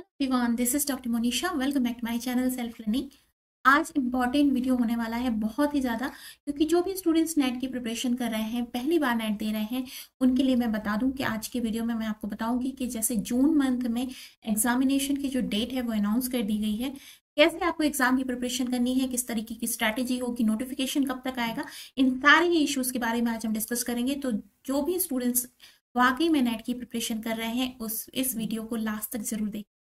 Everyone this is doctor Monisha welcome back to my channel self learning आज important video होने वाला है बहुत ही ज़्यादा, क्योंकि जो भी स्टूडेंट्स नेट की प्रिपरेशन कर रहे हैं, पहली बार नेट दे रहे हैं, उनके लिए मैं बता दूँ कि आज के वीडियो में मैं आपको बताऊँगी कि जैसे जून मंथ में एग्जामिनेशन की जो डेट है वो अनाउंस कर दी गई है, कैसे आपको एग्ज़ाम की प्रिपरेशन करनी है, किस तरीके की स्ट्रैटेजी होगी नोटिफिकेशन कब तक आएगा, इन सारे ही इश्यूज़ के बारे में आज हम डिस्कस करेंगे। तो जो भी स्टूडेंट्स वाकई में नेट की प्रिपरेशन कर रहे हैं, उस, इस वीडियो को लास्ट तक ज़रूर देखें।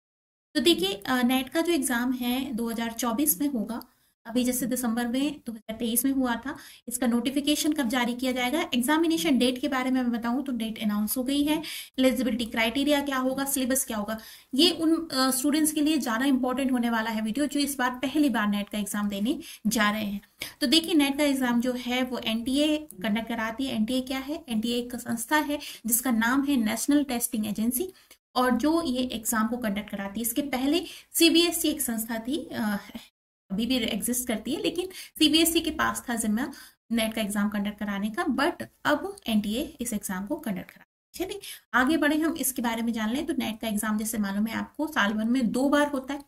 तो देखिए नेट का जो एग्ज़ाम है 2024 में होगा। अभी जैसे दिसंबर में 2023 में हुआ था, इसका नोटिफिकेशन कब जारी किया जाएगा? एग्जामिनेशन डेट के बारे में मैं बताऊँ तो डेट अनाउंस हो गई है। एलिजिबिलिटी क्राइटेरिया क्या होगा? सिलेबस क्या होगा? ये उन स्टूडेंट्स के लिए ज़्यादा इंपॉर्टेंट होने वाला है वीडियो जो इस बार पहली बार नेट का एग्ज़ाम देने जा रहे हैं। तो देखिए, नेट का एग्ज़ाम जो है वो एनटीए कंडक्ट कराती है। एनटीए क्या है? एनटीए एक संस्था है, जिसका नाम है नेशनल टेस्टिंग एजेंसी और जो ये एग्ज़ाम को कंडक्ट कराती है, इसके पहले सीबीएसई e एक संस्था थी अभी भी एग्जिस्ट करती है, लेकिन सीबीएसई e के पास था जिम्मा नेट का एग्ज़ाम कंडक्ट कराने का बट अब एनटीए इस एग्ज़ाम को कंडक्ट करा चलिए आगे बढ़े हम, इसके बारे में जान लें तो नेट का एग्ज़ाम जैसे मालूम है आपको, साल भर में दो बार होता है।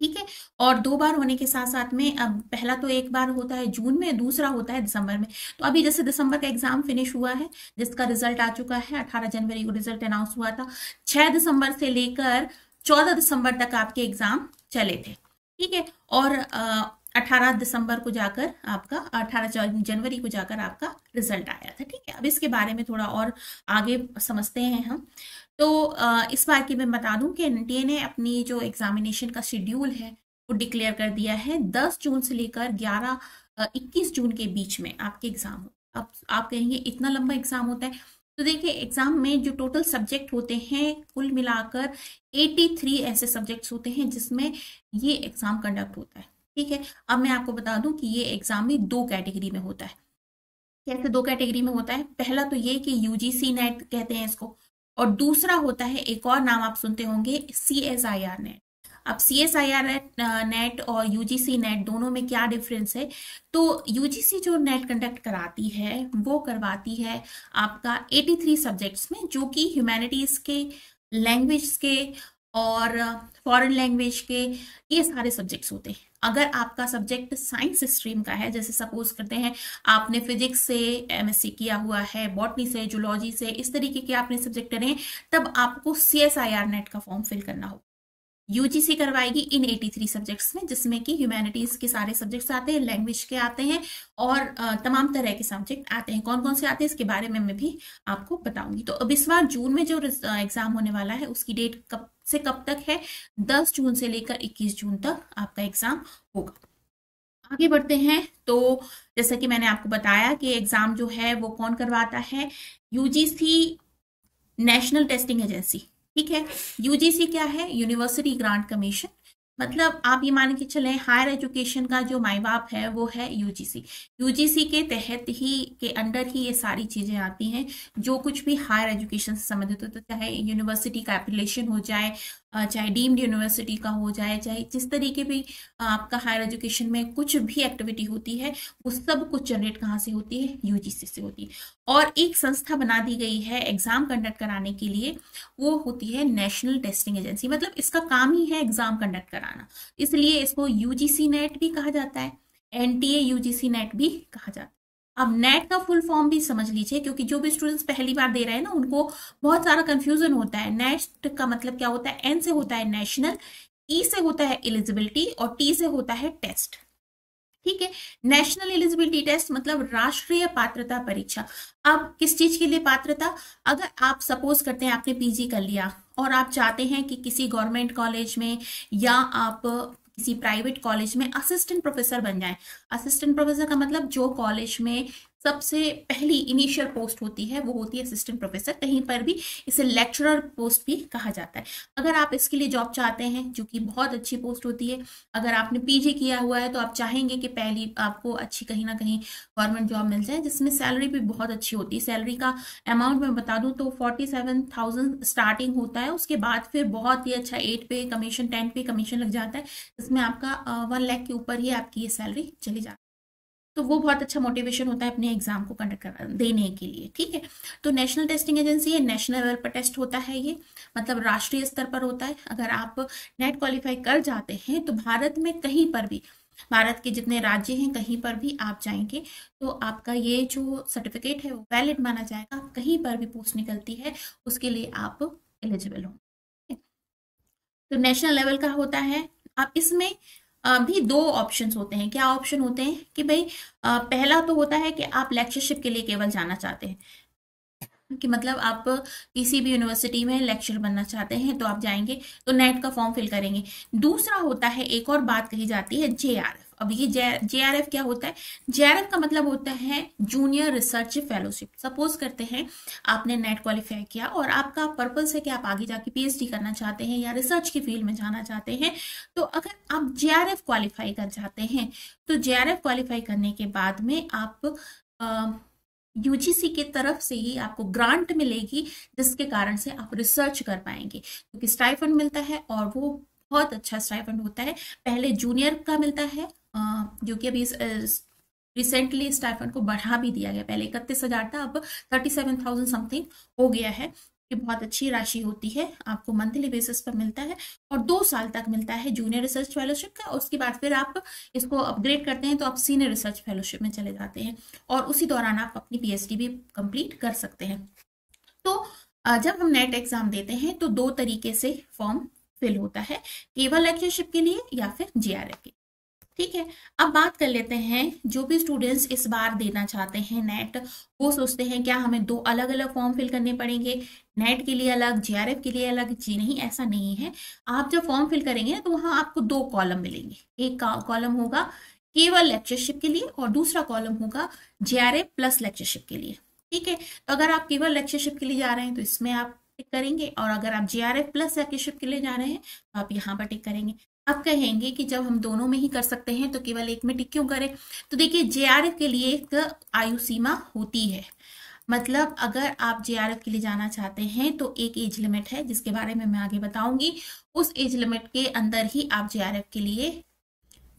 ठीक है? और दो बार होने के साथ साथ में अब पहला तो एक बार होता है जून में, दूसरा होता है दिसंबर में। तो अभी जैसे दिसंबर का एग्ज़ाम फिनिश हुआ है, जिसका रिज़ल्ट आ चुका है, अठारह जनवरी को रिज़ल्ट अनाउंस हुआ था, छह दिसंबर से लेकर चौदह दिसंबर तक आपके एग्ज़ाम चले थे। ठीक है? और अठारह दिसंबर को जाकर आपका, अठारह जनवरी को जाकर आपका रिज़ल्ट आया था, ठीक? अब इसके बारे में थोड़ा और आगे समझते हैं हम। तो इस बार की मैं बता दूँ कि एनटीए ने अपनी जो एग्जामिनेशन का शेड्यूल है, वो डिक्लेयर कर दिया है 10 जून से लेकर 11 21 जून के बीच में आपके एग्ज़ाम हो। अब आप कहेंगे इतना लंबा एग्ज़ाम होता है। तो देखिए एग्ज़ाम में जो टोटल सब्जेक्ट होते हैं, कुल मिलाकर 83 ऐसे सब्जेक्ट्स होते हैं जिसमें ये एग्ज़ाम कंडक्ट होता है। ठीक है? अब मैं आपको बता दूँ कि ये एग्ज़ाम में दो कैटेगरी में होता है। कैसे दो कैटेगरी में होता है? पहला तो ये कि यूजीसी नेट कहते हैं इसको, और दूसरा होता है, एक और नाम आप सुनते होंगे C S I R net अब C S I R net और यूजीसी नेट दोनों में क्या डिफरेंस है? तो यूजीसी जो नेट कंडक्ट कराती है, वो करवाती है आपका 83 सब्जेक्ट्स में, जो कि ह्यूमैनिटीज के लैंग्वेज के और फॉरेन लैंग्वेज के, ये सारे सब्जेक्ट्स होते हैं। अगर आपका सब्जेक्ट साइंस स्ट्रीम का है, जैसे सपोज़ करते हैं, आपने फिजिक्स से एमएससी किया हुआ है बॉटनी से जूलॉजी से, इस तरीके के आपने सब्जेक्ट करें तब आपको C S I R net का फॉर्म फिल करना होगा। यूजीसी करवाएगी इन 83 सब्जेक्ट्स में, जिसमें कि ह्यूमैनिटीज के सारे सब्जेक्ट्स आते हैं लैंग्वेज के आते हैं, और तमाम तरह के सब्जेक्ट आते हैं। कौन कौन से आते हैं, इसके बारे में मैं भी आपको बताऊँगी। तो अब इस बार जून में जो एग्ज़ाम होने वाला है, उसकी डेट कब से कब तक है 10 जून से लेकर 21 जून तक आपका एग्ज़ाम होगा। आगे बढ़ते हैं तो जैसा कि मैंने आपको बताया कि एग्ज़ाम जो है, वो कौन करवाता है? यूजीसी नेशनल टेस्टिंग एजेंसी ठीक है? यूजीसी क्या है? यूनिवर्सिटी ग्रांट कमीशन मतलब आप ये मान के चले हायर एजुकेशन का जो माई बाप है, वो है यूजीसी यूजीसी के तहत ही, के अंडर ही ये सारी चीज़ें आती हैं। जो कुछ भी हायर एजुकेशन से संबंधित हो तो चाहे यूनिवर्सिटी का एप्लीकेशन हो जाए चाहे डीम्ड यूनिवर्सिटी का हो जाए चाहे जिस तरीके भी आपका हायर एजुकेशन में कुछ भी एक्टिविटी होती है, वो सब कुछ जनरेट कहाँ से होती है? यूजीसी से होती है। और एक संस्था बना दी गई है एग्ज़ाम कंडक्ट कराने के लिए, वो होती है नेशनल टेस्टिंग एजेंसी। मतलब इसका काम ही है एग्ज़ाम कंडक्ट कराना। इसलिए इसको यूजीसी नेट भी कहा जाता है एनटीए यूजीसी नेट भी कहा जाता है। अब नेट का फुल फॉर्म भी समझ लीजिए, क्योंकि जो भी स्टूडेंट्स पहली बार दे रहे हैं ना, उनको बहुत सारा कंफ्यूजन होता है। नेट का मतलब क्या होता है? एन से होता है नेशनल ई e से होता है एलिजिबिलिटी और टी से होता है टेस्ट ठीक है? नेशनल एलिजिबिलिटी टेस्ट मतलब राष्ट्रीय पात्रता परीक्षा। अब किस चीज़ के लिए पात्रता? अगर आप सपोज़ करते हैं, आपने पीजी कर लिया और आप चाहते हैं कि किसी गवर्नमेंट कॉलेज में या आप किसी प्राइवेट कॉलेज में असिस्टेंट प्रोफेसर बन जाए। असिस्टेंट प्रोफेसर का मतलब जो कॉलेज में सबसे पहली इनिशियल पोस्ट होती है, वो होती है असिस्टेंट प्रोफेसर कहीं पर भी इसे लेक्चरर पोस्ट भी कहा जाता है। अगर आप इसके लिए जॉब चाहते हैं, जो कि बहुत अच्छी पोस्ट होती है, अगर आपने पीजी किया हुआ है तो आप चाहेंगे कि पहली आपको अच्छी कहीं ना कहीं गवर्नमेंट जॉब मिल जाए, जिसमें सैलरी भी बहुत अच्छी होती है। सैलरी का अमाउंट मैं बता दूँ तो फोर्टी स्टार्टिंग होता है, उसके बाद फिर बहुत ही अच्छा एट पे कमीशन टेन पे कमीशन लग जाता है, जिसमें आपका वन लैख के ऊपर ही आपकी ये सैलरी चली जाती है। तो वो बहुत अच्छा मोटिवेशन होता है अपने एग्ज़ाम को कंडक्ट देने के लिए, ठीक है? तो नेशनल टेस्टिंग एजेंसी है नेशनल लेवल पर टेस्ट होता है ये मतलब राष्ट्रीय स्तर पर होता है। अगर आप नेट क्वालिफाई कर जाते हैं तो भारत में कहीं पर भी, भारत के जितने राज्य हैं, कहीं पर भी आप जाएँगे तो आपका ये जो सर्टिफिकेट है, वो वैलिड माना जाएगा। कहीं पर भी पोस्ट निकलती है, उसके लिए आप एलिजिबल हो? तो नेशनल लेवल का होता है। आप इसमें भी दो ऑप्शन होते हैं। क्या ऑप्शन होते हैं कि भाई पहला तो होता है कि आप लेक्चरशिप के लिए केवल जाना चाहते हैं। कि मतलब आप किसी भी यूनिवर्सिटी में लेक्चर बनना चाहते हैं तो आप जाएँगे तो नेट का फॉर्म फिल करेंगे। दूसरा होता है, एक और बात कही जाती है जे आर अब ये जे आर एफ़ क्या होता है? जे आर एफ़ का मतलब होता है जूनियर रिसर्च फेलोशिप सपोज़ करते हैं आपने नेट क्वालिफाई किया और आपका पर्पज है कि आप आगे जाके पीएचडी करना चाहते हैं या रिसर्च की फ़ील्ड में जाना चाहते हैं तो अगर आप जे आर एफ़ क्वालिफाई कर जाते हैं तो जे आर एफ़ क्वालिफाई करने के बाद में आप आ, यूजीसी की तरफ़ से ही आपको ग्रांट मिलेगी जिसके कारण से आप रिसर्च कर पाएँगे। क्योंकि तो स्टाइफंड मिलता है और वो बहुत अच्छा स्टाइफंड होता है। पहले जूनियर का मिलता है जो कि अभी रिसेंटली स्टाइफंड को बढ़ा भी दिया गया। पहले इकतीस हज़ार था, अब थर्टी सेवन थाउज़ेंड समथिंग हो गया है। ये बहुत अच्छी राशि होती है, आपको मंथली बेसिस पर मिलता है और दो साल तक मिलता है जूनियर रिसर्च फेलोशिप का। और उसके बाद फिर आप इसको अपग्रेड करते हैं तो आप सीनियर रिसर्च फेलोशिप में चले जाते हैं और उसी दौरान आप अपनी पीएचडी भी कंप्लीट कर सकते हैं। तो जब हम नेट एग्ज़ाम देते हैं तो दो तरीके से फॉर्म फिल होता है, केवल लेक्चरशिप के लिए या फिर जीआरएफ के ठीक है, अब बात कर लेते हैं, जो भी स्टूडेंट्स इस बार देना चाहते हैं नेट वो सोचते हैं क्या हमें दो अलग अलग फॉर्म फिल करने पड़ेंगे? नेट के लिए अलग जेआरएफ के लिए अलग? जी नहीं, ऐसा नहीं है। आप जब फॉर्म फिल करेंगे तो वहाँ आपको दो कॉलम मिलेंगे। एक कॉलम होगा केवल लेक्चरशिप के लिए और दूसरा कॉलम होगा जेआरएफ प्लस लेक्चरशिप के लिए। ठीक है तो अगर आप केवल लेक्चरशिप के लिए जा रहे हैं तो इसमें आप टिक करेंगे और अगर आप जेआरएफ प्लस लेक्चरशिप के लिए जा रहे हैं तो आप यहाँ पर टिक करेंगे। आप कहेंगे कि जब हम दोनों में ही कर सकते हैं तो केवल एक में टिक क्यों करें? तो देखिए जेआरएफ के लिए एक आयु सीमा होती है। मतलब अगर आप जेआरएफ के लिए जाना चाहते हैं तो एक एज लिमिट है, जिसके बारे में मैं आगे बताऊँगी। उस एज लिमिट के अंदर ही आप जेआरएफ के लिए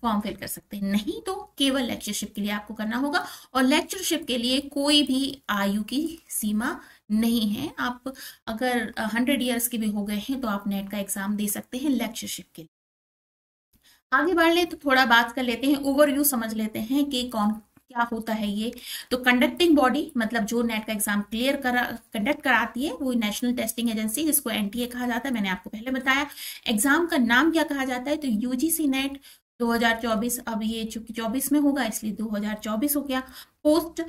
फॉर्म फिल कर सकते हैं। नहीं तो केवल लेक्चरशिप के लिए आपको करना होगा, और लेक्चरशिप के लिए कोई भी आयु की सीमा नहीं है। आप अगर हंड्रेड ईयर्स के भी हो गए हैं तो आप नेट का एग्ज़ाम दे सकते हैं लेक्चरशिप के लिए। आगे बढ़ ले तो थोड़ा बात कर लेते हैं ओवरव्यू समझ लेते हैं कि कौन, क्या होता है ये। तो कंडक्टिंग बॉडी मतलब जो नेट का एग्ज़ाम क्लियर करा कंडक्ट कराती है, वो नेशनल टेस्टिंग एजेंसी जिसको एनटीए कहा जाता है, मैंने आपको पहले बताया। एग्ज़ाम का नाम क्या कहा जाता है? तो यूजीसी नेट 2024 अब ये चूँकि 24 में होगा, इसलिए 2024 हो गया। पोस्ट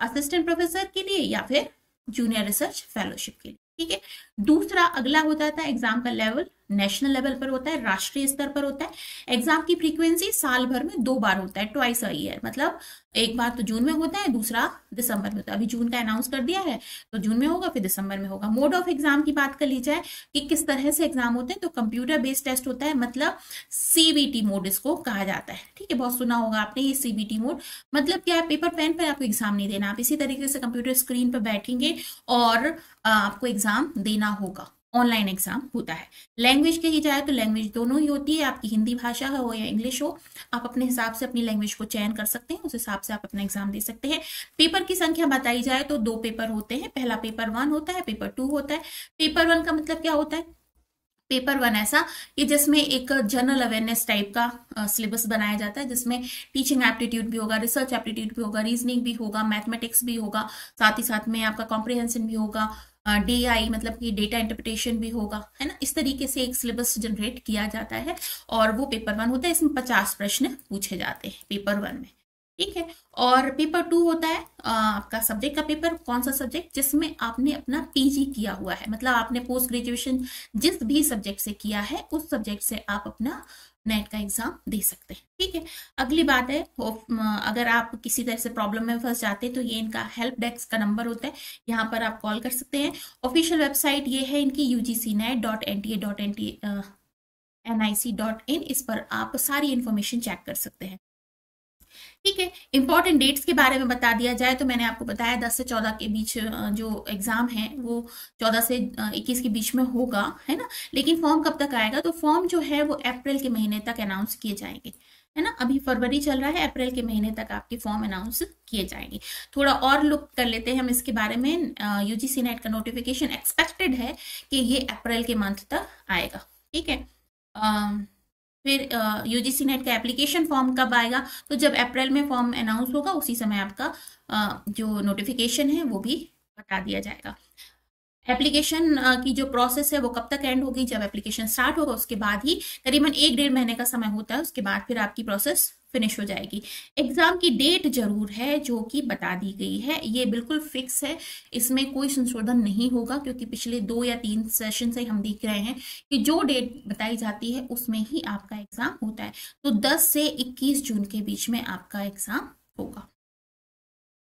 असिस्टेंट प्रोफेसर के लिए या फिर जूनियर रिसर्च फेलोशिप के लिए, ठीक है? दूसरा अगला हो जाता है एग्ज़ाम का लेवल नेशनल लेवल पर होता है, राष्ट्रीय स्तर पर होता है। एग्ज़ाम की फ्रीक्वेंसी साल भर में दो बार होता है ट्वाइस अ ईयर मतलब एक बार तो जून में होता है, दूसरा दिसंबर में होता है। अभी जून का अनाउंस कर दिया है तो जून में होगा, फिर दिसंबर में होगा। मोड ऑफ़ एग्ज़ाम की बात कर ली जाए कि किस तरह से एग्ज़ाम होते हैं तो कंप्यूटर बेस्ड टेस्ट होता है मतलब सीबीटी मोड इसको कहा जाता है। ठीक है, बहुत सुना होगा आपने ये सीबीटी मोड मतलब क्या है पेपर पेन पर आपको एग्ज़ाम नहीं देना, आप इसी तरीके से कंप्यूटर स्क्रीन पर बैठेंगे और आपको एग्ज़ाम देना होगा। ऑनलाइन एग्ज़ाम होता है। लैंग्वेज कही जाए तो लैंग्वेज दोनों ही होती है। आपकी हिंदी भाषा हो या इंग्लिश हो, आप अपने हिसाब से अपनी लैंग्वेज को चयन कर सकते हैं। उस हिसाब से आप अपना एग्ज़ाम दे सकते हैं। पेपर की संख्या बताई जाए तो दो पेपर होते हैं। पहला पेपर वन होता है पेपर टू होता है। पेपर वन का मतलब क्या होता है? पेपर वन ऐसा कि जिसमें एक जनरल अवेयरनेस टाइप का सिलेबस बनाया जाता है। जिसमें टीचिंग एप्टीट्यूड भी होगा रिसर्च एप्टीट्यूड भी होगा रीजनिंग भी होगा मैथमेटिक्स भी होगा। साथ ही साथ में आपका कॉम्प्रिहेंशन भी होगा। डी आई मतलब कि डेटा इंटरप्रिटेशन भी होगा, है ना? इस तरीके से एक सिलेबस जनरेट किया जाता है और वो पेपर वन होता है, इसमें पचास प्रश्न पूछे जाते हैं पेपर वन में। ठीक है और पेपर टू होता है आपका सब्जेक्ट का पेपर कौन सा सब्जेक्ट जिसमें आपने अपना पीजी किया हुआ है मतलब आपने पोस्ट ग्रेजुएशन जिस भी सब्जेक्ट से किया है उस सब्जेक्ट से आप अपना नेट का एग्ज़ाम दे सकते हैं ठीक है अगली बात है अगर आप किसी तरह से प्रॉब्लम में फंस जाते हैं तो ये इनका हेल्प डेस्क का नंबर होता है यहाँ पर आप कॉल कर सकते हैं ऑफिशियल वेबसाइट ये है इनकी U G C dot N T A dot N T N I C dot in इस पर आप सारी इन्फॉर्मेशन चेक कर सकते हैं ठीक है इंपॉर्टेंट डेट्स के बारे में बता दिया जाए तो मैंने आपको बताया 10 से 14 के बीच जो एग्ज़ाम है, वो 14 से 21 के बीच में होगा, है ना? लेकिन फॉर्म कब तक आएगा? तो फॉर्म जो है वो अप्रैल के महीने तक अनाउंस किए जाएँगे, है ना? अभी फरवरी चल रहा है, अप्रैल के महीने तक आपके फॉर्म अनाउंस किए जाएँगे। थोड़ा और लुक कर लेते हैं हम इसके बारे में यूजीसी नेट का नोटिफिकेशन एक्सपेक्टेड है कि ये अप्रैल के मंथ तक आएगा, ठीक है? फिर यूजीसी नेट का एप्लीकेशन फॉर्म कब आएगा? तो जब अप्रैल में फॉर्म अनाउंस होगा, उसी समय आपका जो नोटिफिकेशन है, वो भी बता दिया जाएगा। एप्लीकेशन की जो प्रोसेस है वो कब तक एंड होगी? जब एप्लीकेशन स्टार्ट होगा, उसके बाद ही करीबन एक डेढ़ महीने का समय होता है, उसके बाद फिर आपकी प्रोसेस फिनिश हो जाएगी। एग्ज़ाम की डेट ज़रूर है, जो कि बता दी गई है। ये बिल्कुल फिक्स है। इसमें कोई संशोधन नहीं होगा, क्योंकि पिछले दो या तीन सेशन से हम देख रहे हैं कि जो डेट बताई जाती है, उसमें ही आपका एग्ज़ाम होता है। तो 10 से 21 जून के बीच में आपका एग्ज़ाम होगा।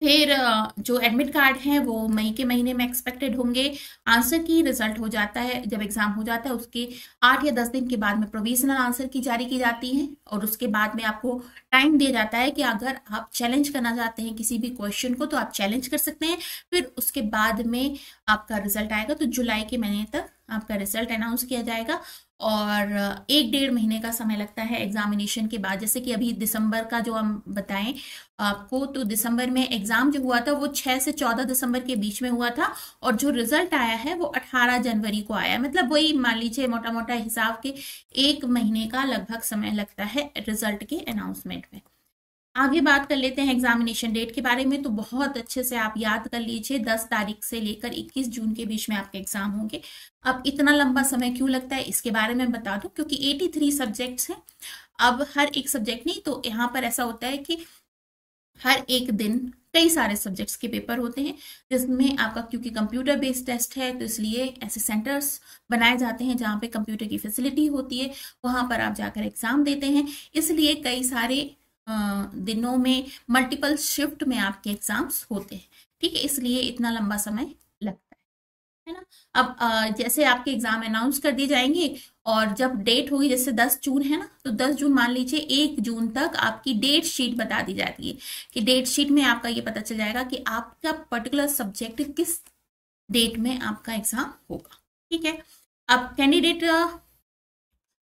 फिर जो एडमिट कार्ड हैं, वो मई के महीने में एक्सपेक्टेड होंगे। आंसर की रिज़ल्ट हो जाता है, जब एग्ज़ाम हो जाता है, उसके आठ या दस दिन के बाद में प्रोविजनल आंसर की जारी की जाती है और उसके बाद में आपको टाइम दिया जाता है कि अगर आप चैलेंज करना चाहते हैं किसी भी क्वेश्चन को तो आप चैलेंज कर सकते हैं। फिर उसके बाद में आपका रिज़ल्ट आएगा तो जुलाई के महीने तक आपका रिज़ल्ट अनाउंस किया जाएगा। और एक डेढ़ महीने का समय लगता है एग्जामिनेशन के बाद। जैसे कि अभी दिसंबर का जो हम बताएँ, आपको तो दिसंबर में एग्ज़ाम जो हुआ था, वो 6 से 14 दिसंबर के बीच में हुआ था और जो रिज़ल्ट आया है, वो 18 जनवरी को आया मतलब वही मान लीजिए मोटा मोटा हिसाब के एक महीने का लगभग समय लगता है रिज़ल्ट के अनाउंसमेंट में। आगे बात कर लेते हैं एग्जामिनेशन डेट के बारे में तो बहुत अच्छे से आप याद कर लीजिए 10 तारीख से लेकर 21 जून के बीच में आपके एग्ज़ाम होंगे। अब इतना लंबा समय क्यों लगता है, इसके बारे में बता दूँ, क्योंकि 83 सब्जेक्ट्स हैं। अब हर एक सब्जेक्ट नहीं तो यहाँ पर ऐसा होता है कि हर एक दिन कई सारे सब्जेक्ट्स के पेपर होते हैं, जिसमें आपका, क्योंकि कंप्यूटर बेस्ड टेस्ट है तो इसलिए ऐसे सेंटर्स बनाए जाते हैं जहाँ पे कंप्यूटर की फैसिलिटी होती है, वहाँ पर आप जाकर एग्ज़ाम देते हैं। इसलिए कई सारे दिनों में मल्टीपल शिफ्ट में आपके एग्ज़ाम्स होते हैं। ठीक है, इसलिए इतना लंबा समय लगता है है ना? अब जैसे आपके एग्ज़ाम अनाउंस कर दिए जाएँगे और जब डेट होगी, जैसे 10 जून है ना तो 10 जून मान लीजिए एक जून तक आपकी डेट शीट बता दी जाती है कि डेट शीट में आपका ये पता चल जाएगा कि आपका पर्टिकुलर सब्जेक्ट किस डेट में आपका एग्ज़ाम होगा। ठीक है? अब कैंडिडेट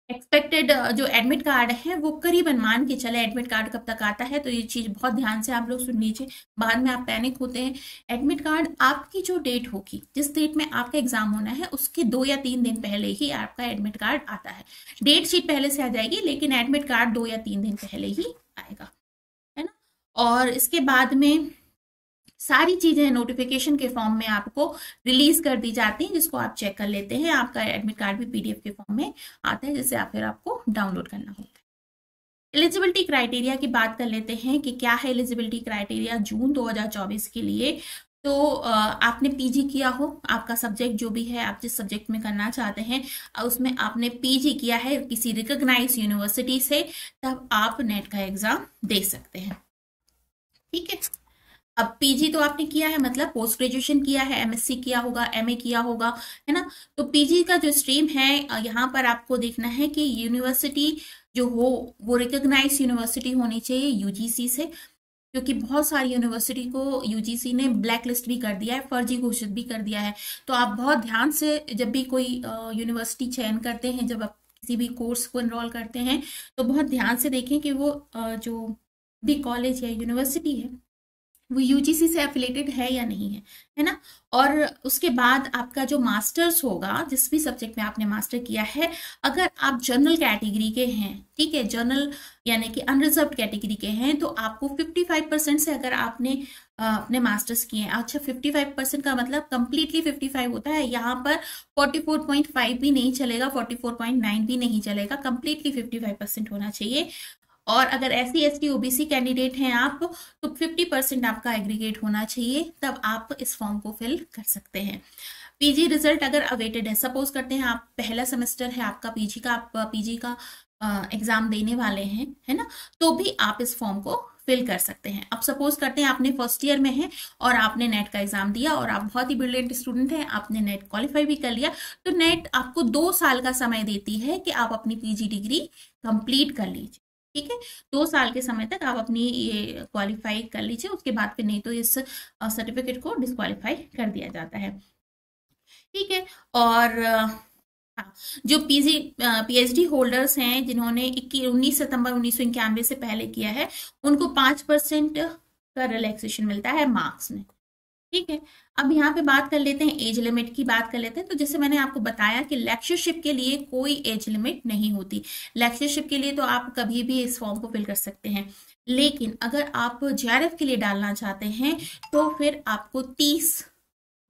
एक्सपेक्टेड uh, जो एडमिट कार्ड है वो करीबन मान के चले। एडमिट कार्ड कब तक आता है तो ये चीज़ बहुत ध्यान से आप लोग सुन लीजिए। बाद में आप पैनिक होते हैं। एडमिट कार्ड आपकी जो डेट होगी जिस डेट में आपका एग्ज़ाम होना है उसके दो या तीन दिन पहले ही आपका एडमिट कार्ड आता है। डेट शीट पहले से आ जाएगी लेकिन एडमिट कार्ड दो या तीन दिन पहले ही आएगा। है ना? और इसके बाद में सारी चीज़ें नोटिफिकेशन के फॉर्म में आपको रिलीज़ कर दी जाती हैं, जिसको आप चेक कर लेते हैं। आपका एडमिट कार्ड भी पीडीएफ के फॉर्म में आता है, जिसे आप फिर आपको डाउनलोड करना होता है। एलिजिबिलिटी क्राइटेरिया की बात कर लेते हैं कि क्या है एलिजिबिलिटी क्राइटेरिया जून 2024 के लिए। तो आपने पीजी किया हो, आपका सब्जेक्ट जो भी है, आप जिस सब्जेक्ट में करना चाहते हैं उसमें आपने पीजी किया है किसी रिकोगनाइज यूनिवर्सिटी से, तब आप नेट का एग्ज़ाम दे सकते हैं। ठीक है? अब पीजी तो आपने किया है मतलब पोस्ट ग्रेजुएशन किया है एमएससी किया होगा एमए किया होगा, है ना? तो पीजी का जो स्ट्रीम है यहाँ पर आपको देखना है कि यूनिवर्सिटी जो हो, वो रिकोगनाइज यूनिवर्सिटी होनी चाहिए यूजीसी से, क्योंकि बहुत सारी यूनिवर्सिटी को यूजीसी ने ब्लैक लिस्ट भी कर दिया है, फर्जी घोषित भी कर दिया है। तो आप बहुत ध्यान से जब भी कोई यूनिवर्सिटी चयन करते हैं, जब आप किसी भी कोर्स को इनरोल करते हैं तो बहुत ध्यान से देखें कि वो जो भी कॉलेज या यूनिवर्सिटी है वो यूजीसी से एफिलेटेड है या नहीं है है ना? और उसके बाद आपका जो मास्टर्स होगा, जिस भी सब्जेक्ट में आपने मास्टर किया है, अगर आप जनरल कैटेगरी के हैं, ठीक है? जनरल यानी कि अनरिजर्व कैटेगरी के हैं तो आपको 55 परसेंट से अगर आपने अपने मास्टर्स किए हैं अच्छा 55 परसेंट का मतलब कंप्लीटली 55 होता है, यहाँ पर 44.5 भी नहीं चलेगा 44.9 भी नहीं चलेगा कंप्लीटली 55 परसेंट होना चाहिए। और अगर S C S T OBC candidate हैं आप तो 50 परसेंट आपका एग्रीगेट होना चाहिए, तब आप इस फॉर्म को फिल कर सकते हैं। पीजी रिज़ल्ट अगर अवेटेड है सपोज़ करते हैं आप पहला सेमेस्टर है, आपका पीजी का, आप पीजी का एग्ज़ाम देने वाले हैं, है ना? तो भी आप इस फॉर्म को फिल कर सकते हैं। अब सपोज़ करते हैं आपने फ़र्स्ट ईयर में है और आपने नेट का एग्ज़ाम दिया और आप बहुत ही ब्रिलियंट स्टूडेंट हैं, आपने नेट क्वालिफाई भी कर लिया तो नेट आपको दो साल का समय देती है कि आप अपनी पीजी डिग्री कंप्लीट कर लीजिए। ठीक है? दो साल के समय तक आप अपनी ये क्वालिफाई कर लीजिए, उसके बाद फिर नहीं तो इस सर्टिफिकेट को डिस्कालीफाई कर दिया जाता है। ठीक है? और हाँ जो पीजी पीएचडी होल्डर्स हैं, जिन्होंने उन्नीस सितंबर उन्नीस सौ इक्यानवे से पहले किया है, उनको पाँच परसेंट का रिलैक्सेशन मिलता है मार्क्स में। ठीक है? अब यहाँ पे बात कर लेते हैं एज लिमिट की बात कर लेते हैं। तो जैसे मैंने आपको बताया कि लेक्चरशिप के लिए कोई एज लिमिट नहीं होती। लेक्चरशिप के लिए तो आप कभी भी इस फॉर्म को फिल कर सकते हैं। लेकिन अगर आप जेआरएफ के लिए डालना चाहते हैं तो फिर आपको तीस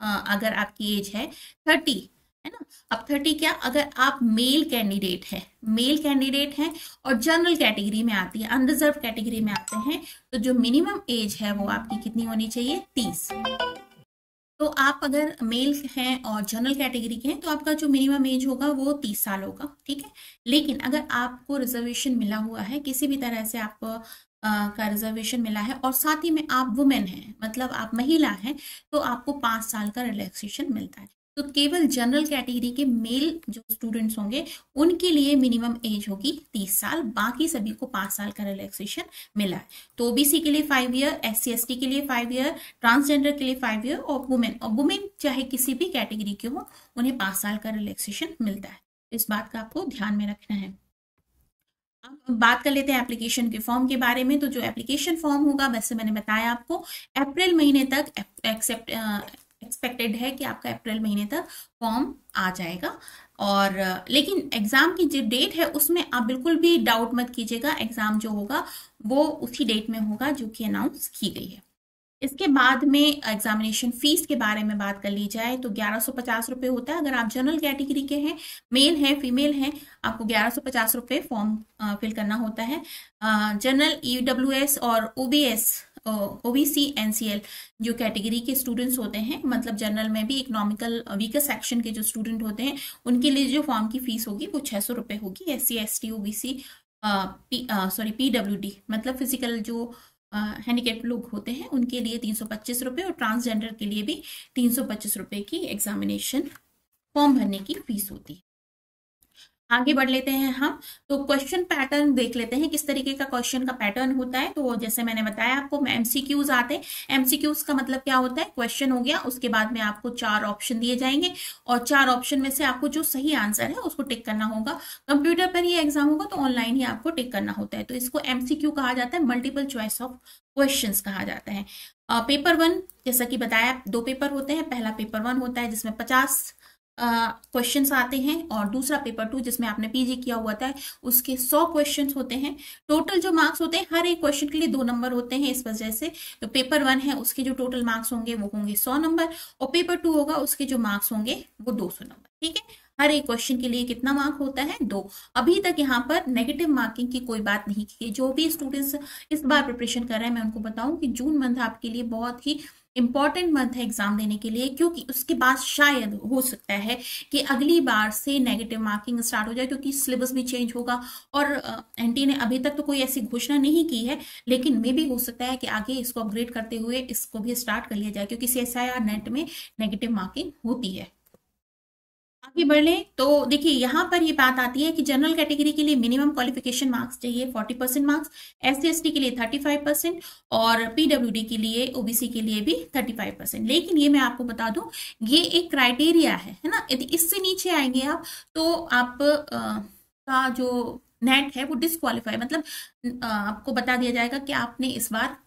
अगर आपकी एज है थर्टी है ना? अब थर्टी क्या? अगर आप मेल कैंडिडेट है मेल कैंडिडेट हैं और जनरल कैटेगरी में आती है अनरिजर्व कैटेगरी में आते हैं तो जो मिनिमम एज है वो आपकी कितनी होनी चाहिए? तीस। तो आप अगर मेल हैं और जनरल कैटेगरी के हैं तो आपका जो मिनिमम एज होगा वो तीस साल होगा, ठीक है? लेकिन अगर आपको रिजर्वेशन मिला हुआ है, किसी भी तरह से आपको का रिजर्वेशन मिला है और साथ ही में आप वुमेन हैं मतलब आप महिला हैं तो आपको पाँच साल का रिलैक्सेशन मिलता है। तो केवल जनरल कैटेगरी के मेल जो स्टूडेंट्स होंगे, उनके लिए मिनिमम एज होगी तीस साल, बाकी सभी को पाँच साल का रिलैक्सेशन मिला है। तो ओबीसी के लिए फाइव ईयर एस सी के लिए फाइव ईयर ट्रांसजेंडर के लिए फाइव ईयर और वुमेन और वुमेन चाहे किसी भी कैटेगरी के हो, उन्हें पाँच साल का रिलैक्सेशन मिलता है। इस बात का आपको ध्यान में रखना है। बात कर लेते हैं एप्लीकेशन के फॉर्म के बारे में। तो जो एप्लीकेशन फॉर्म होगा, वैसे मैंने बताया आपको, अप्रैल महीने तक एक्सेप्ट एक्सपेक्टेड है कि आपका अप्रैल महीने तक फॉर्म आ जाएगा। और, लेकिन एग्ज़ाम की जो डेट है, उसमें आप बिल्कुल भी डाउट मत कीजिएगा। एग्ज़ाम जो होगा, वो उसी डेट में होगा जो कि अनाउंस की गई है। इसके बाद में एग्जामिनेशन फ़ीस के बारे में बात कर ली जाए तो ग्यारह सौ पचास रुपये होता है। अगर आप जनरल कैटेगरी के हैं मेल हैं फीमेल हैं, आपको ग्यारह सौ पचास फॉर्म फिल करना होता है। जनरल ई और ओ ओबीसी एनसीएल जो कैटेगरी के स्टूडेंट्स होते हैं मतलब जनरल में भी इकोनॉमिकल वीकर सेक्शन के जो स्टूडेंट होते हैं, उनके लिए जो फॉर्म की फ़ीस होगी, वो छह सौ रुपये होगी S C S T O B C sorry P W D मतलब फ़िज़िकल जो हैंडीकेप लोग होते हैं, उनके लिए तीन सौ पच्चीस रुपये और ट्रांसजेंडर के लिए भी तीन सौ पच्चीस रुपये की एग्जामिनेशन फॉर्म भरने की फ़ीस होती है। आगे बढ़ लेते हैं हम। तो क्वेश्चन पैटर्न देख लेते हैं किस तरीके का क्वेश्चन का पैटर्न होता है। तो जैसे मैंने बताया आपको एमसीक्यूज आते हैं। एमसीक्यूज का मतलब क्या होता है? क्वेश्चन हो गया। उसके बाद में आपको चार ऑप्शन दिए जाएँगे। और चार ऑप्शन में से आपको जो सही आंसर है, उसको टिक करना होगा। कंप्यूटर पर ये एग्ज़ाम होगा तो ऑनलाइन ही आपको टिक करना होता है। तो इसको एमसीक्यू कहा जाता है। मल्टीपल चॉइस ऑफ़ क्वेश्चन कहा जाता है। पेपर वन जैसा कि बताया, दो पेपर होते हैं। पहला पेपर वन होता है, जिसमें पचास क्वेश्चंस आते हैं और दूसरा पेपर टू जिसमें आपने पीजी किया हुआ था, उसके सौ क्वेश्चंस होते हैं। टोटल जो मार्क्स होते हैं, हर एक क्वेश्चन के लिए दो नंबर होते हैं इस वजह से। तो पेपर वन है, उसके जो टोटल मार्क्स होंगे, वो होंगे सौ नंबर और पेपर टू होगा, उसके जो मार्क्स होंगे, वो दो सौ नंबर ठीक है? हर एक क्वेश्चन के लिए कितना मार्क होता है? दो। अभी तक यहाँ पर नेगेटिव मार्किंग की कोई बात नहीं की जो भी स्टूडेंट्स इस बार प्रिपरेशन कर रहे हैं, मैं उनको बताऊँ कि जून मंथ आपके लिए बहुत ही इंपॉर्टेंट मंथ है एग्ज़ाम देने के लिए, क्योंकि उसके बाद शायद हो सकता है कि अगली बार से नेगेटिव मार्किंग स्टार्ट हो जाए, क्योंकि सिलेबस भी चेंज होगा। और एनटी ने अभी तक तो कोई ऐसी घोषणा नहीं की है, लेकिन मे भी हो सकता है कि आगे इसको अपग्रेड करते हुए इसको भी स्टार्ट कर लिया जाए, क्योंकि सीएसआईआर नेट में नेगेटिव मार्किंग होती है। आगे बढ़ लें तो देखिए यहाँ पर ये बात आती है कि जनरल कैटेगरी के लिए मिनिमम क्वालिफिकेशन मार्क्स चाहिए 40 परसेंट मार्क्स एस सी के लिए 35 परसेंट और पीडब्ल्यूडी के लिए ओबीसी के लिए भी 35 परसेंट लेकिन ये मैं आपको बता दूँ ये एक क्राइटेरिया है है ना? यदि इससे नीचे आएँगे आप तो आप आ, का जो नेट है वो डिसक्वालीफाई मतलब आ, आपको बता दिया जाएगा कि आपने इस बार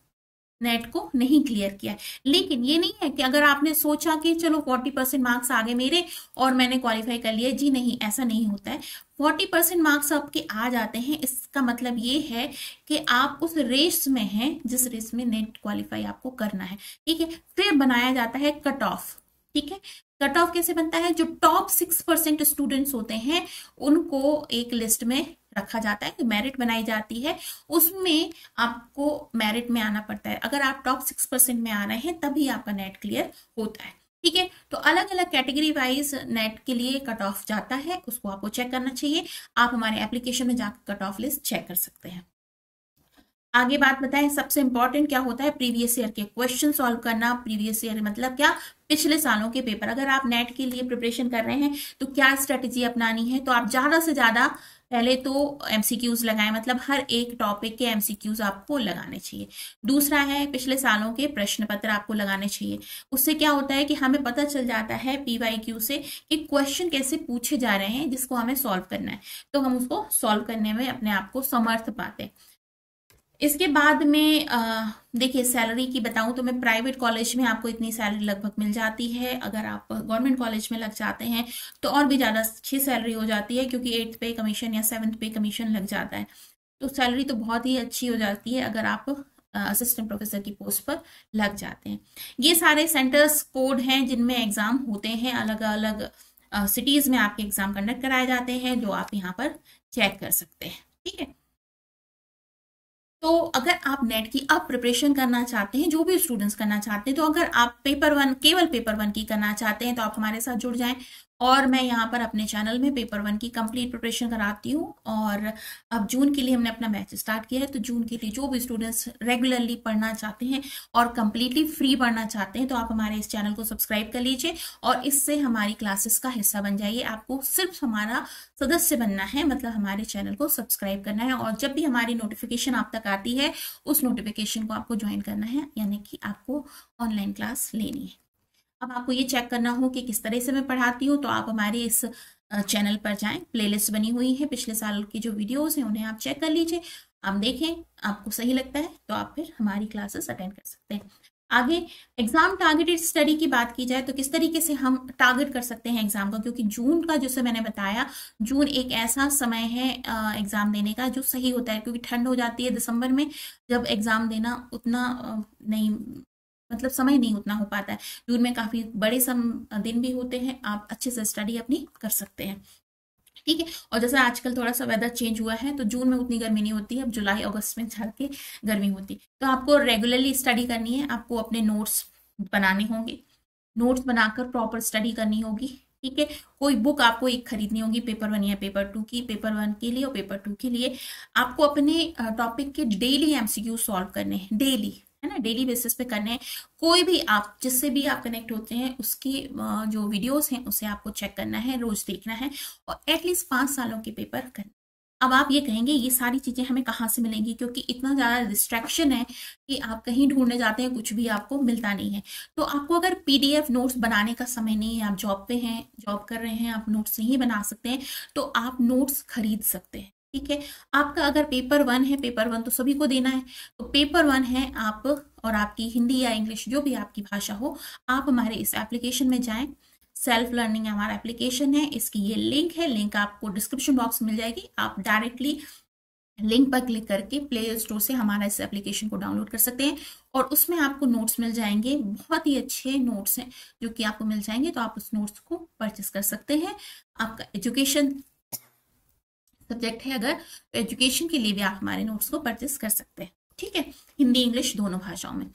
नेट को नहीं क्लियर किया है। लेकिन ये नहीं है कि अगर आपने सोचा कि चलो फोर्टी परसेंट मार्क्स आ गए मेरे और मैंने क्वालिफाई कर लिया, जी नहीं, ऐसा नहीं होता है। फोर्टी परसेंट मार्क्स आपके आ जाते हैं। इसका मतलब ये है कि आप उस रेस में हैं जिस रेस में नेट क्वालिफाई आपको करना है। ठीक है? फिर बनाया जाता है कट ऑफ़ ठीक है? कट ऑफ़ कैसे बनता है? जो टॉप सिक्स परसेंट स्टूडेंट्स होते हैं, उनको एक लिस्ट में रखा जाता है मेरिट बनाई जाती है, उसमें आपको मेरिट में आना पड़ता है। अगर आप टॉप सिक्स परसेंट में आ रहे हैं, तभी आपका नेट क्लियर होता है। ठीक है? तो अलग अलग कैटेगरी वाइज नेट के लिए कट ऑफ़ जाता है, उसको आपको चेक करना चाहिए। आप हमारे एप्लीकेशन में जाकर कट ऑफ़ लिस्ट चेक कर सकते हैं। आगे बात बताएँ, सबसे इंपॉर्टेंट क्या होता है? प्रीवियस ईयर के क्वेश्चन सॉल्व करना। प्रीवियस ईयर मतलब क्या? पिछले सालों के पेपर अगर आप नेट के लिए प्रिपरेशन कर रहे हैं तो क्या स्ट्रेटेजी अपनानी है? तो आप ज़्यादा से ज़्यादा पहले तो एमसीक्यूज लगाएँ मतलब हर एक टॉपिक के एमसीक्यूज आपको लगाने चाहिए। दूसरा है, पिछले सालों के प्रश्न पत्र आपको लगाने चाहिए। उससे क्या होता है कि हमें पता चल जाता है पीवाईक्यू से कि क्वेश्चन कैसे पूछे जा रहे हैं, जिसको हमें सॉल्व करना है। तो हम उसको सॉल्व करने में अपने आप को समर्थ पाते हैं। इसके बाद में देखिए सैलरी की बताऊँ तो मैं प्राइवेट कॉलेज में आपको इतनी सैलरी लगभग मिल जाती है। अगर आप गवर्नमेंट कॉलेज में लग जाते हैं तो और भी ज़्यादा अच्छी सैलरी हो जाती है, क्योंकि एट्थ पे कमीशन या सेवन्थ पे कमीशन लग जाता है। तो सैलरी तो बहुत ही अच्छी हो जाती है, अगर आप असिस्टेंट प्रोफेसर की पोस्ट पर लग जाते हैं। ये सारे सेंटर्स कोड हैं जिनमें एग्ज़ाम होते हैं अलग अलग सिटीज़ में आपके एग्ज़ाम कंडक्ट कराए जाते हैं, जो आप यहाँ पर चेक कर सकते हैं। ठीक है? तो अगर आप नेट की अब प्रिपरेशन करना चाहते हैं, जो भी स्टूडेंट्स करना चाहते हैं तो अगर आप पेपर वन केवल पेपर वन की करना चाहते हैं तो आप हमारे साथ जुड़ जाएँ। और मैं यहाँ पर अपने चैनल में पेपर वन की कंप्लीट प्रिपरेशन कराती हूँ और अब जून के लिए हमने अपना बैच स्टार्ट किया है। तो जून के लिए जो भी स्टूडेंट्स रेगुलरली पढ़ना चाहते हैं और कंप्लीटली फ्री पढ़ना चाहते हैं तो आप हमारे इस चैनल को सब्सक्राइब कर लीजिए और इससे हमारी क्लासेस का हिस्सा बन जाइए। आपको सिर्फ़ हमारा सदस्य बनना है मतलब हमारे चैनल को सब्सक्राइब करना है और जब भी हमारी नोटिफिकेशन आप तक आती है, उस नोटिफिकेशन को आपको ज्वाइन करना है, यानी कि आपको ऑनलाइन क्लास लेनी है। अब आपको ये चेक करना हो कि किस तरह से मैं पढ़ाती हूँ तो आप हमारे इस चैनल पर जाएँ। प्लेलिस्ट बनी हुई है। पिछले साल की जो वीडियोस हैं, उन्हें आप चेक कर लीजिए। आप देखें, आपको सही लगता है तो आप फिर हमारी क्लासेस अटेंड कर सकते हैं। आगे एग्ज़ाम टारगेटेड स्टडी की बात की जाए तो किस तरीके से हम टारगेट कर सकते हैं एग्ज़ाम का? क्योंकि जून का जैसे मैंने बताया, जून एक ऐसा समय है एग्ज़ाम देने का जो सही होता है, क्योंकि ठंड हो जाती है दिसंबर में। जब एग्ज़ाम देना उतना नहीं मतलब समय नहीं उतना हो पाता है। जून में काफ़ी बड़े सम, दिन भी होते हैं, आप अच्छे से स्टडी अपनी कर सकते हैं। ठीक है? और जैसे आजकल थोड़ा सा वेदर चेंज हुआ है तो जून में उतनी गर्मी नहीं होती है अब जुलाई, अगस्त में जाके गर्मी होती। है तो आपको रेगुलरली स्टडी करनी है, आपको अपने नोट्स बनाने होंगे। नोट्स बनाकर प्रॉपर स्टडी करनी होगी, ठीक है? कोई बुक आपको एक खरीदनी होगी पेपर वन या पेपर टू की पेपर वन के लिए और पेपर टू के लिए। आपको अपने टॉपिक के डेली एमसीक्यू सॉल्व करने हैं डेली है ना डेली बेसिस पे करने हैं। कोई भी आप, जिससे भी आप कनेक्ट होते हैं, उसकी जो वीडियोस हैं, उसे आपको चेक करना है, रोज देखना है और एटलीस्ट पाँच सालों के पेपर करना अब आप ये कहेंगे, ये सारी चीज़ें हमें कहाँ से मिलेंगी? क्योंकि इतना ज़्यादा डिस्ट्रैक्शन है कि आप कहीं ढूँढने जाते हैं, कुछ भी आपको मिलता नहीं है। तो आपको अगर पीडीएफ नोट्स बनाने का समय नहीं है, आप जॉब पे हैं जॉब कर रहे हैं, आप नोट्स नहीं बना सकते हैं तो आप नोट्स खरीद सकते हैं। ठीक है? आपका अगर पेपर वन है पेपर वन तो सभी को देना है। तो पेपर वन है आप और आपकी हिंदी या इंग्लिश जो भी आपकी भाषा हो, आप हमारे इस एप्लीकेशन में जाएँ। सेल्फ लर्निंग हमारा एप्लीकेशन है, इसकी ये लिंक है। लिंक आपको डिस्क्रिप्शन बॉक्स मिल जाएगी। आप डायरेक्टली लिंक पर क्लिक करके प्ले स्टोर से हमारा इस एप्लीकेशन को डाउनलोड कर सकते हैं और उसमें आपको नोट्स मिल जाएँगे। बहुत ही अच्छे नोट्स हैं जो कि आपको मिल जाएँगे तो आप उस नोट्स को परचेस कर सकते हैं। आपका एजुकेशन सब्जेक्ट है अगर तो एजुकेशन के लिए भी आप हमारे नोट्स को परचेस कर सकते हैं। ठीक है? हिंदी इंग्लिश दोनों भाषाओं में।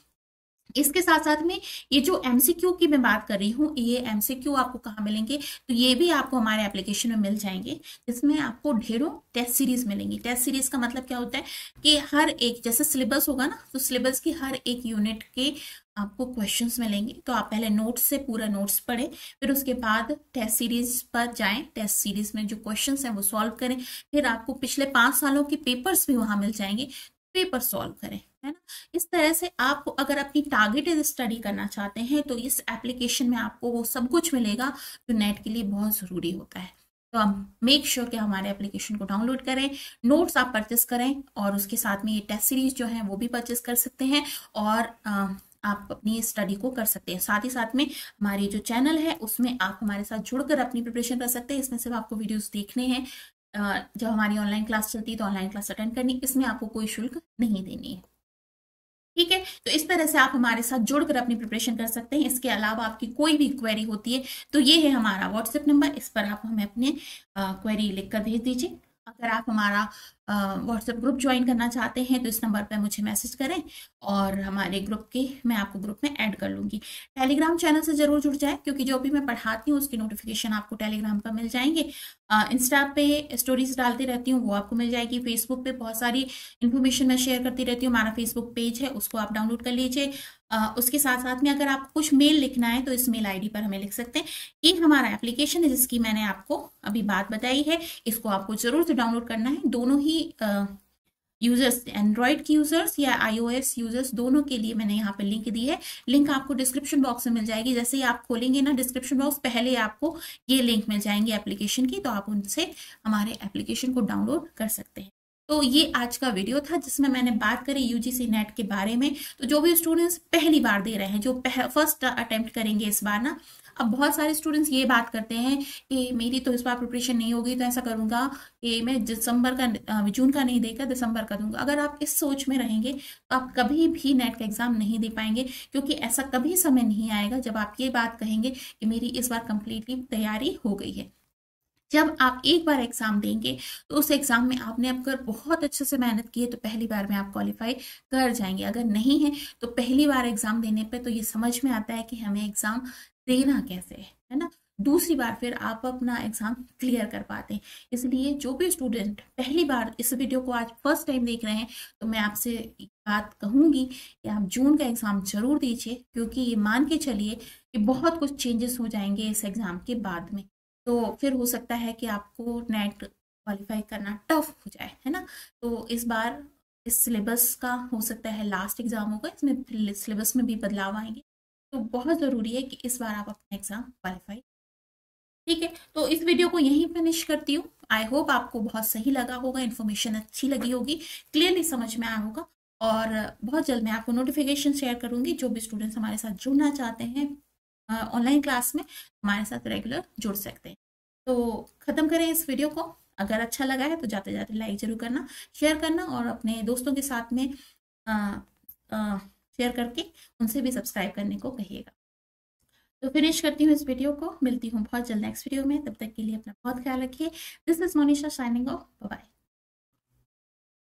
इसके साथ साथ में ये जो एमसीक्यू की मैं बात कर रही हूँ, ये एमसीक्यू आपको कहाँ मिलेंगे? तो ये भी आपको हमारे एप्लीकेशन में मिल जाएँगे, जिसमें आपको ढेरों टेस्ट सीरीज़ मिलेंगी। टेस्ट सीरीज़ का मतलब क्या होता है कि हर एक, जैसे सिलेबस होगा ना तो सिलेबस की हर एक यूनिट के आपको क्वेश्चंस मिलेंगे। तो आप पहले नोट्स से पूरा नोट्स पढ़ें, फिर उसके बाद टेस्ट सीरीज़ पर जाएँ। टेस्ट सीरीज़ में जो क्वेश्चंस हैं वो सॉल्व करें। फिर आपको पिछले पाँच सालों के पेपर्स भी वहाँ मिल जाएँगे। पेपर सॉल्व करें। है ना? इस तरह से आप अगर अपनी टारगेटेड स्टडी करना चाहते हैं तो इस एप्लीकेशन में आपको वो सब कुछ मिलेगा जो नेट के लिए बहुत ज़रूरी होता है। तो आप मेक श्योर कि हमारे एप्लीकेशन को डाउनलोड करें नोट्स आप परचेस करें और उसके साथ में ये टेस्ट सीरीज़ जो है वो भी परचेस कर सकते हैं और आप अपनी स्टडी को कर सकते हैं। साथ ही साथ में हमारी जो चैनल है, उसमें आप हमारे साथ जुड़कर अपनी प्रिपरेशन कर सकते हैं। इसमें सिर्फ़ आपको वीडियोस देखने हैं। जब हमारी ऑनलाइन क्लास चलती है तो ऑनलाइन क्लास अटेंड करनी, इसमें आपको कोई शुल्क नहीं देनी है। ठीक है? तो इस तरह से आप हमारे साथ जुड़कर अपनी प्रिपरेशन कर सकते हैं। इसके अलावा आपकी कोई भी क्वेरी होती है तो ये है हमारा व्हाट्सएप नंबर इस पर आप हमें अपने क्वेरी लिखकर भेज दीजिए। अगर आप हमारा व्हाट्सएप ग्रुप ज्वाइन करना चाहते हैं तो इस नंबर पर मुझे मैसेज करें और हमारे ग्रुप के मैं आपको ग्रुप में ऐड कर लूँगी। टेलीग्राम चैनल से ज़रूर जुड़ जाए, क्योंकि जो भी मैं पढ़ाती हूँ, उसकी नोटिफिकेशन आपको टेलीग्राम पर मिल जाएँगे। इंस्टा पे स्टोरीज डालती रहती हूँ, वो आपको मिल जाएगी। फेसबुक पे बहुत सारी इन्फॉर्मेशन मैं शेयर करती रहती हूँ, हमारा फेसबुक पेज है, उसको आप डाउनलोड कर लीजिए। उसके साथ साथ में अगर आपको कुछ मेल लिखना है तो इस मेल आईडी पर हमें लिख सकते हैं। ये हमारा एप्लीकेशन है, जिसकी मैंने आपको अभी बात बताई है। इसको आपको ज़रूर से डाउनलोड करना है। दोनों ही यूज़र्स एंड्रॉयड की यूज़र्स या आईओएस यूज़र्स, दोनों के लिए मैंने यहाँ पे लिंक दी है। लिंक आपको डिस्क्रिप्शन बॉक्स में मिल जाएगी। जैसे ही आप खोलेंगे ना डिस्क्रिप्शन बॉक्स, पहले आपको ये लिंक मिल जाएँगे एप्लीकेशन की तो आप उनसे हमारे एप्लीकेशन को डाउनलोड कर सकते हैं। तो ये आज का वीडियो था, जिसमें मैंने बात करी यूजीसी नेट के बारे में। तो जो भी स्टूडेंट्स पहली बार दे रहे हैं, जो फ़र्स्ट अटेम्प्ट करेंगे इस बार ना, अब बहुत सारे स्टूडेंट्स ये बात करते हैं कि मेरी तो इस बार प्रिपरेशन नहीं होगी तो ऐसा करूँगा कि मैं दिसंबर का जून का नहीं देकर दिसंबर का दूँगा। अगर आप इस सोच में रहेंगे तो आप कभी भी नेट का एग्ज़ाम नहीं दे पाएँगे, क्योंकि ऐसा कभी समय नहीं आएगा जब आप ये बात कहेंगे कि मेरी इस बार कंप्लीटली तैयारी हो गई है। जब आप एक बार एग्ज़ाम देंगे तो उस एग्ज़ाम में आपने अगर बहुत अच्छे से मेहनत की है तो पहली बार में आप क्वालिफाई कर जाएँगे। अगर नहीं है तो पहली बार एग्ज़ाम देने पर तो ये समझ में आता है कि हमें एग्ज़ाम देना कैसे है है ना? दूसरी बार फिर आप अपना एग्ज़ाम क्लियर कर पाते हैं। इसलिए जो भी स्टूडेंट पहली बार इस वीडियो को आज फ़र्स्ट टाइम देख रहे हैं तो मैं आपसे बात कहूँगी कि आप जून का एग्ज़ाम ज़रूर दीजिए, क्योंकि ये मान के चलिए कि बहुत कुछ चेंजेस हो जाएँगे इस एग्ज़ाम के बाद में। तो फिर हो सकता है कि आपको नेट क्वालिफाई करना टफ हो जाए, है ना? तो इस बार इस सिलेबस का हो सकता है लास्ट एग्ज़ाम होगा, इसमें सिलेबस में भी बदलाव आएँगे। तो बहुत ज़रूरी है कि इस बार आप अपना एग्ज़ाम क्वालिफाई ठीक है तो इस वीडियो को यहीं फिनिश करती हूँ। आई होप आपको बहुत सही लगा होगा इन्फॉर्मेशन अच्छी लगी होगी क्लियरली समझ में आया होगा। और बहुत जल्द मैं आपको नोटिफिकेशन शेयर करूँगी, जो भी स्टूडेंट्स हमारे साथ जुड़ना चाहते हैं। ऑनलाइन क्लास में हमारे साथ रेगुलर जुड़ सकते हैं। तो ख़त्म करें इस वीडियो को। अगर अच्छा लगा है तो जाते जाते लाइक ज़रूर करना शेयर करना और अपने दोस्तों के साथ में शेयर करके उनसे भी सब्सक्राइब करने को कहिएगा। तो फिनिश करती हूँ इस वीडियो को। मिलती हूँ बहुत जल्द नेक्स्ट वीडियो में। तब तक के लिए अपना बहुत ख्याल रखिए। This is Monisha signing off bye